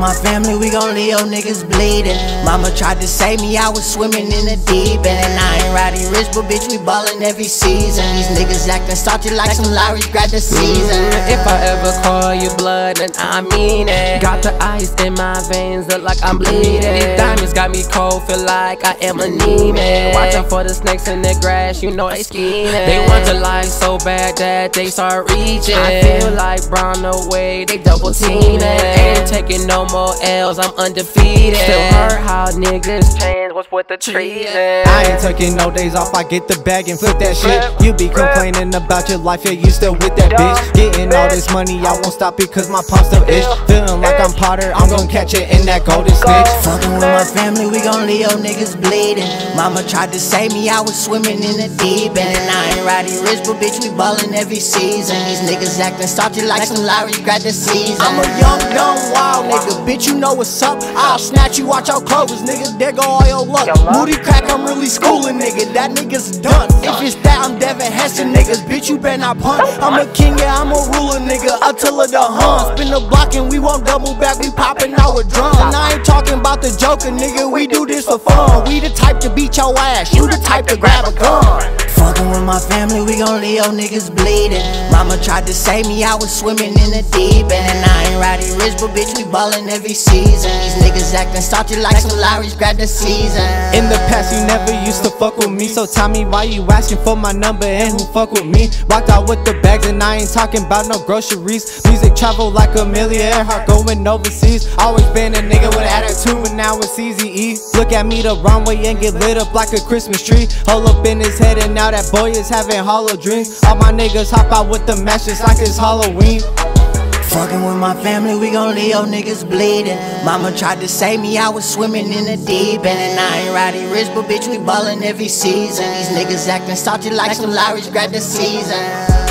my family, we gon' leave your niggas bleeding. Mama tried to save me, I was swimming in the deep end. And I ain't riding rich, but bitch, we ballin' every season. These niggas acting salty like some Lawry's grad the season. If I ever call you blood, then I mean it. Got the ice in my veins, look like I'm bleeding. These diamonds got me cold, feel like I am anemic. Watch out for the snakes in the grass, you know they scheming. They want the life so bad that they start reaching. I feel like Brown away, they double teaming. Ain't taking no more L's, I'm undefeated. Still hurt how niggas change, what's with the treason? I ain't taking no days off, I get the bag and flip that shit. You be complaining about your life, yeah, you still with that bitch. Getting all this money, I won't stop because my palm still itch. Feeling like I'm Potter, I'm gon' catch it in that golden snitch. Fucking with my family, we gon' leave your niggas bleeding. Mama tried to save me, I was swimming in the deep end. And I ain't riding rich, but bitch, we ballin' every season. These niggas acting salty like some Lawry's grad the season. I'm a young, dumb, wild nigga, bitch, you know what's up. I'll snatch you out your clothes, nigga, there go all your luck. Moody crack, I'm really schooling, nigga, that nigga's done. If it's that, I'm Devin Hester, niggas, bitch, you better not punt. I'm a king, yeah, I'm a ruler, nigga, Attila the Hun. Spin the block and we won't double back, we popping out with drums. And I ain't talking about the joker, nigga, we do this for fun. We the type to beat your ass, you the type to grab a gun. With my family, we gon' leave your niggas bleeding. Mama tried to save me, I was swimming in the deep end. And I ain't riding rich, but bitch, we ballin' every season. These niggas acting salty like some Lawry's grad the season. In the past, you never used to fuck with me. So tell me why you asking for my number and who fuck with me. Walked out with the bags and I ain't talking about no groceries. Music travel like a millionaire, heart going overseas. Always been a nigga with attitude, now it's Eazy E. Look at me the wrong way and get lit up like a Christmas tree. Hold up in his head and now that boy is having hollow dreams. All my niggas hop out with the match like it's Halloween. Fucking with my family, we gon' leave your niggas bleeding. Mama tried to save me, I was swimming in the deep end. And I ain't riding rich, but bitch, we ballin' every season. These niggas acting salty like some Lawry's grad the season.